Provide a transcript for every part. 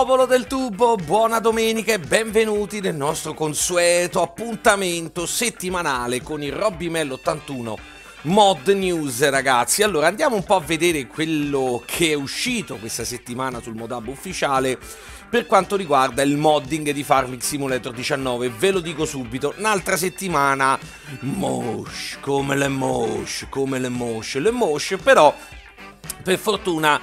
popolo del tubo, buona domenica e benvenuti nel nostro consueto appuntamento settimanale con il Robby Mello 81 Mod News ragazzi. Allora andiamo un po' a vedere quello che è uscito questa settimana sul Modab ufficiale per quanto riguarda il modding di Farming Simulator 19. Ve lo dico subito, un'altra settimana mosh, come le mosh, come le mosh, le mosh, però per fortuna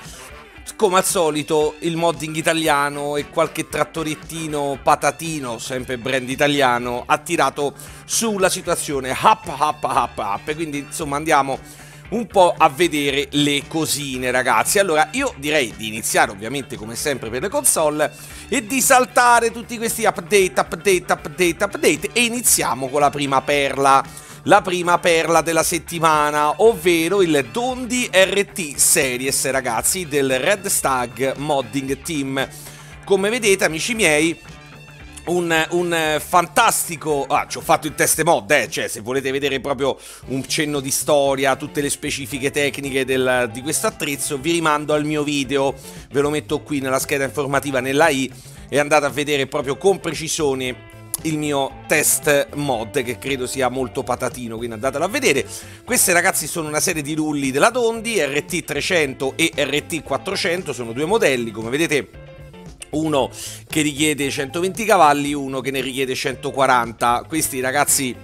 come al solito il modding italiano e qualche trattorettino patatino, sempre brand italiano, ha tirato sulla situazione up up up up. Quindi insomma andiamo un po' a vedere le cosine ragazzi. Allora io direi di iniziare ovviamente come sempre per le console e di saltare tutti questi update, update, update, update e iniziamo con la prima perla la prima perla della settimana, ovvero il Dondi RT Series, ragazzi, del Red Stag Modding Team. Come vedete, amici miei, un, un, fantastico... Ah, ci ho fatto il test mod, eh, cioè se volete vedere proprio un cenno di storia, tutte le specifiche tecniche del, di questo attrezzo, vi rimando al mio video, ve lo metto qui nella scheda informativa nella i e andate a vedere proprio con precisione il mio test mod che credo sia molto patatino quindi andatelo a vedere. Queste ragazzi sono una serie di rulli della Dondi RT300 e RT400 sono due modelli come vedete uno che richiede 120 cavalli uno che ne richiede 140 questi ragazzi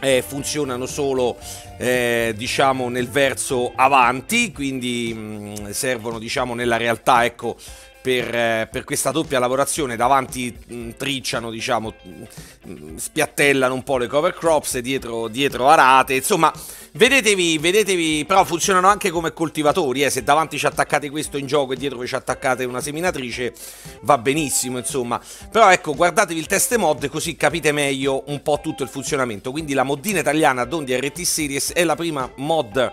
eh, funzionano solo eh, diciamo nel verso avanti quindi mh, mm, servono diciamo nella realtà ecco per, eh, per, questa doppia lavorazione davanti mh, mm, tricciano diciamo mh, mm, spiattellano un po' le cover crops dietro, dietro arate insomma vedetevi vedetevi però funzionano anche come coltivatori eh, se davanti ci attaccate questo in gioco e dietro ci attaccate una seminatrice va benissimo insomma. Però ecco guardatevi il test mod così capite meglio un po' tutto il funzionamento. Quindi la moddina italiana Dondi RT Series è la prima mod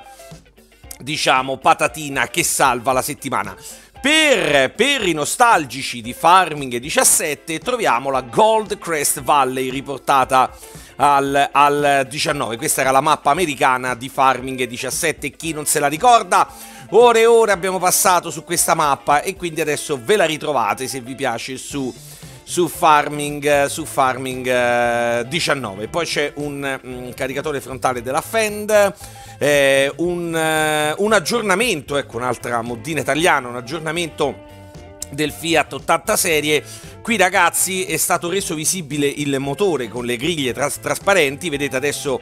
diciamo patatina che salva la settimana per, per, i nostalgici di Farming 17 troviamo la Gold Crest Valley riportata al, al 19. Questa era la mappa americana di Farming 17. Chi non se la ricorda, ore e ore abbiamo passato su questa mappa e quindi adesso ve la ritrovate se vi piace su su Farming, su farming eh, 19. Poi c'è un, un, caricatore frontale della Fend, eh, un, eh, un aggiornamento, ecco un'altra moddina italiana, un aggiornamento del Fiat 80 serie qui ragazzi è stato reso visibile il motore con le griglie tras trasparenti vedete adesso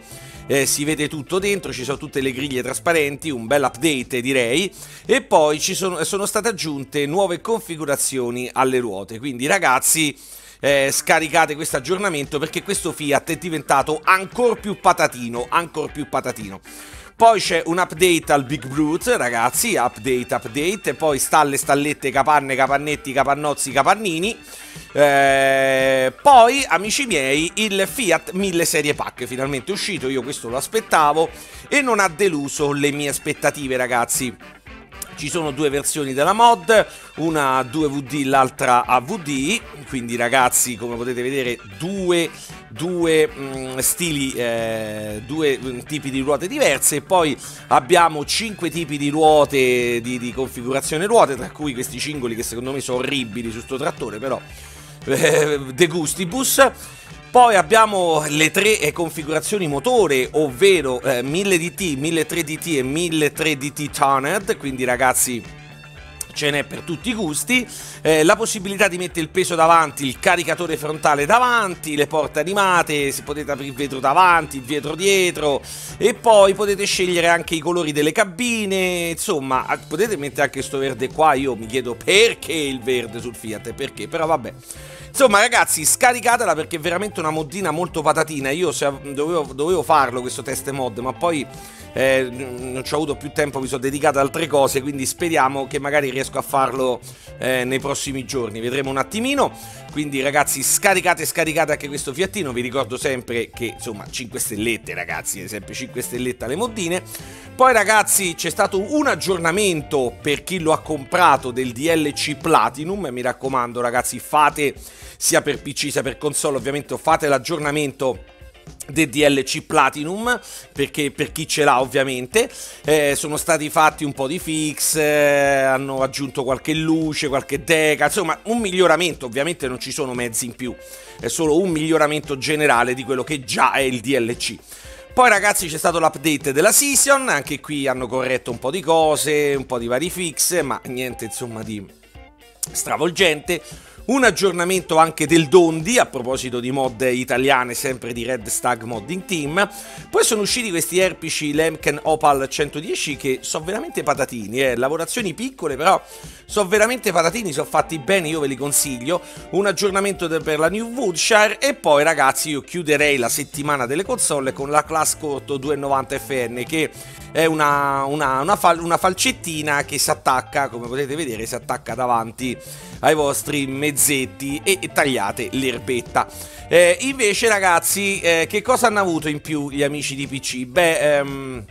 eh, si vede tutto dentro, ci sono tutte le griglie trasparenti, un bel update direi, e poi ci sono, sono state aggiunte nuove configurazioni alle ruote, quindi ragazzi... Eh, scaricate questo aggiornamento perché questo Fiat è diventato ancora più patatino, ancora più patatino. Poi c'è un update al Big Brute, ragazzi, update, update, poi stalle, stallette, capanne, capannetti, capannozzi, capannini. Eh, poi, amici miei, il Fiat 1000 serie pack finalmente uscito, io questo lo aspettavo e non ha deluso le mie aspettative, ragazzi. Ci sono due versioni della mod, una a 2VD, l'altra a VD, quindi ragazzi come potete vedere due, due mh, mm, stili, eh, due mh, mm, tipi di ruote diverse, poi abbiamo cinque tipi di ruote, di, di configurazione ruote, tra cui questi cingoli che secondo me sono orribili su sto trattore, però eh, de gustibus. Poi abbiamo le tre eh, configurazioni motore, ovvero eh, 1000 DT, 1003 DT e 1003 DT Turned, quindi ragazzi ce n'è per tutti i gusti, eh, la possibilità di mettere il peso davanti, il caricatore frontale davanti, le porte animate, se potete aprire il vetro davanti, il vetro dietro e poi potete scegliere anche i colori delle cabine, insomma potete mettere anche questo verde qua, io mi chiedo perché il verde sul Fiat, perché, però vabbè. Insomma, ragazzi, scaricatela perché è veramente una moddina molto patatina. Io dovevo, dovevo farlo questo test mod, ma poi eh, non ci ho avuto più tempo, mi sono dedicato ad altre cose, quindi speriamo che magari riesco a farlo eh, nei prossimi giorni. Vedremo un attimino. Quindi, ragazzi, scaricate, scaricate anche questo fiattino. Vi ricordo sempre che, insomma, 5 stellette, ragazzi, sempre 5 stellette alle moddine. Poi, ragazzi, c'è stato un aggiornamento per chi lo ha comprato del DLC Platinum. Mi raccomando, ragazzi, fate sia per PC sia per console, ovviamente fate l'aggiornamento DLC Platinum perché per chi ce l'ha ovviamente eh, sono stati fatti un po' di fix eh, hanno aggiunto qualche luce qualche deca insomma un miglioramento ovviamente non ci sono mezzi in più è solo un miglioramento generale di quello che già è il DLC poi ragazzi c'è stato l'update della season anche qui hanno corretto un po' di cose un po' di vari fix ma niente insomma di stravolgente un aggiornamento anche del Dondi a proposito di mod italiane sempre di Red Stag Modding Team poi sono usciti questi erpici Lemken Opal 110 che sono veramente patatini eh. lavorazioni piccole però sono veramente patatini sono fatti bene io ve li consiglio un aggiornamento per la New Woodshire e poi ragazzi io chiuderei la settimana delle console con la Class Corto 290 FN che è una, una, una, fal una falcettina che si attacca come potete vedere si attacca davanti ai vostri mezzetti e, e tagliate l'erbetta. Eh, invece ragazzi, eh, che cosa hanno avuto in più gli amici di PC? Beh, ehm,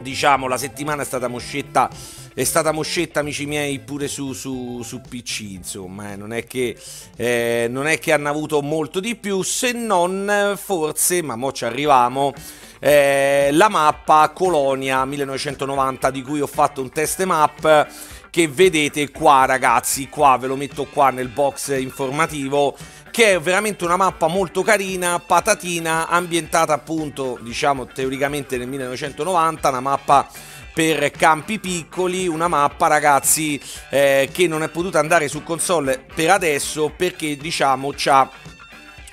diciamo la settimana è stata moscetta è stata moscetta, amici miei, pure su, su, su PC, insomma, eh. non, è che, eh, non è che hanno avuto molto di più, se non forse, ma mo ci arriviamo, eh, la mappa Colonia 1990 di cui ho fatto un test map che vedete qua ragazzi, qua ve lo metto qua nel box informativo che è veramente una mappa molto carina, patatina, ambientata appunto, diciamo, teoricamente nel 1990, una mappa per campi piccoli, una mappa ragazzi eh, che non è potuta andare su console per adesso perché diciamo c'ha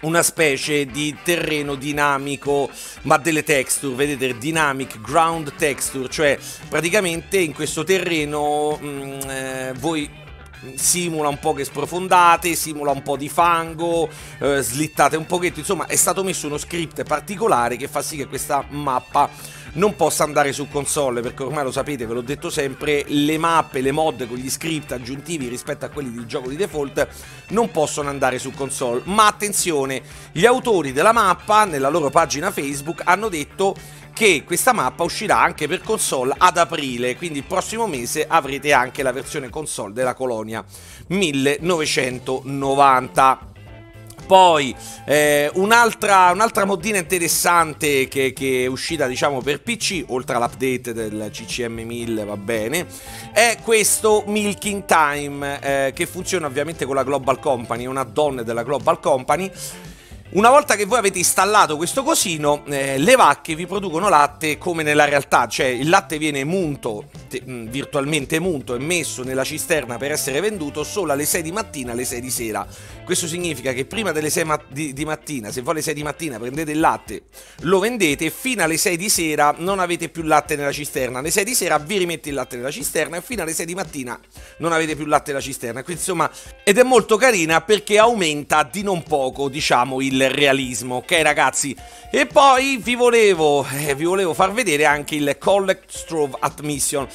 una specie di terreno dinamico ma delle texture, vedete dynamic ground texture, cioè praticamente in questo terreno mm, eh, voi simula un po' che sprofondate, simula un po' di fango, eh, slittate un pochetto, insomma è stato messo uno script particolare che fa sì che questa mappa non possa andare su console perché ormai lo sapete, ve l'ho detto sempre, le mappe, le mod con gli script aggiuntivi rispetto a quelli di gioco di default non possono andare su console, ma attenzione, gli autori della mappa nella loro pagina Facebook hanno detto che questa mappa uscirà anche per console ad aprile, quindi il prossimo mese avrete anche la versione console della Colonia 1990. Poi eh, un'altra, un'altra moddina interessante che, che, è uscita diciamo per PC, oltre all'update del CCM 1000 va bene, è questo Milking Time eh, che funziona ovviamente con la Global Company, una donna della Global Company. Una volta che voi avete installato questo cosino, eh, le vacche vi producono latte come nella realtà, cioè il latte viene munto, te, mh, virtualmente munto e messo nella cisterna per essere venduto solo alle 6 di mattina alle 6 di sera. Questo significa che prima delle 6 ma di, di, mattina, se voi alle 6 di mattina prendete il latte, lo vendete, fino alle 6 di sera non avete più latte nella cisterna, alle 6 di sera vi rimette il latte nella cisterna e fino alle 6 di mattina non avete più latte nella cisterna. Quindi insomma, ed è molto carina perché aumenta di non poco, diciamo, il realismo, ok ragazzi? E poi vi volevo, eh, vi volevo far vedere anche il Collect Strove Admission.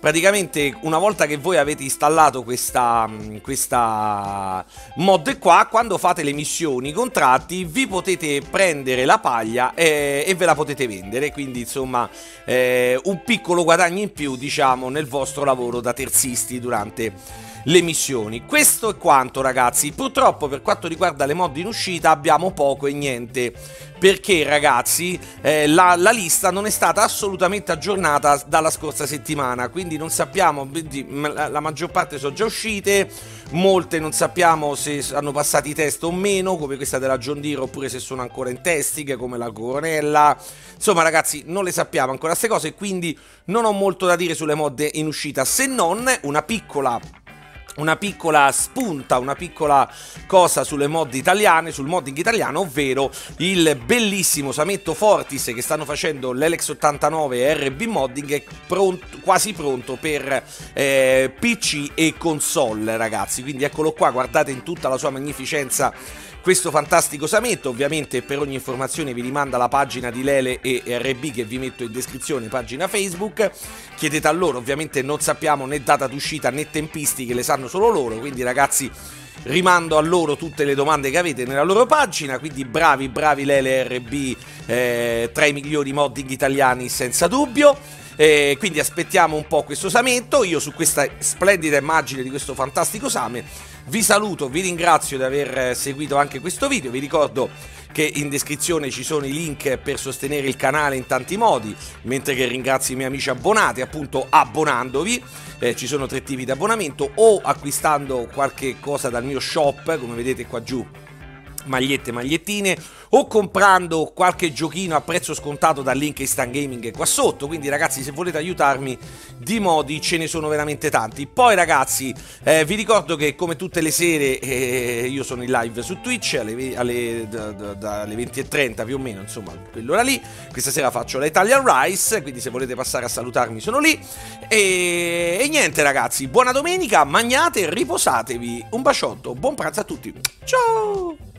Praticamente una volta che voi avete installato questa, mm, questa mod qua, quando fate le missioni, i contratti, vi potete prendere la paglia e, e ve la potete vendere. Quindi insomma eh, un piccolo guadagno in più diciamo nel vostro lavoro da terzisti durante le missioni. Questo è quanto ragazzi, purtroppo per quanto riguarda le mod in uscita abbiamo poco e niente, perché ragazzi eh, la, la, lista non è stata assolutamente aggiornata dalla scorsa settimana, quindi non sappiamo, la, maggior parte sono già uscite, molte non sappiamo se hanno passati i test o meno, come questa della John Deere, oppure se sono ancora in testing, come la Coronella, insomma ragazzi non le sappiamo ancora queste cose, quindi non ho molto da dire sulle mod in uscita, se non una piccola una piccola spunta, una piccola cosa sulle mod italiane, sul modding italiano, ovvero il bellissimo Sametto Fortis che stanno facendo l'Elex 89 RB Modding è pronto, quasi pronto per eh, PC e console ragazzi, quindi eccolo qua, guardate in tutta la sua magnificenza questo fantastico sametto. Ovviamente per ogni informazione vi rimanda la pagina di Lele e RB che vi metto in descrizione, pagina Facebook. Chiedete a loro, ovviamente non sappiamo né data d'uscita né tempistiche, le sanno solo loro, quindi ragazzi rimando a loro tutte le domande che avete nella loro pagina, quindi bravi, bravi Lele RB, eh, tra i migliori modding italiani senza dubbio. Eh, quindi aspettiamo un po' questo samento. Io su questa splendida immagine di questo fantastico same vi saluto, vi ringrazio di aver seguito anche questo video. Vi ricordo che in descrizione ci sono i link per sostenere il canale in tanti modi, mentre che ringrazio i miei amici abbonati, appunto abbonandovi. Eh, ci sono tre tipi di abbonamento o acquistando qualche cosa dal mio shop, come vedete qua giù magliette magliettine o comprando qualche giochino a prezzo scontato dal link Instant Gaming qua sotto. Quindi ragazzi se volete aiutarmi di modi ce ne sono veramente tanti. Poi ragazzi eh, vi ricordo che come tutte le sere eh, io sono in live su Twitch alle, alle, da, da, dalle 20.30 più o meno insomma quell'ora lì. Questa sera faccio la Italian Rice quindi se volete passare a salutarmi sono lì. E, e niente ragazzi buona domenica magnate riposatevi. Un baciotto buon pranzo a tutti. Ciao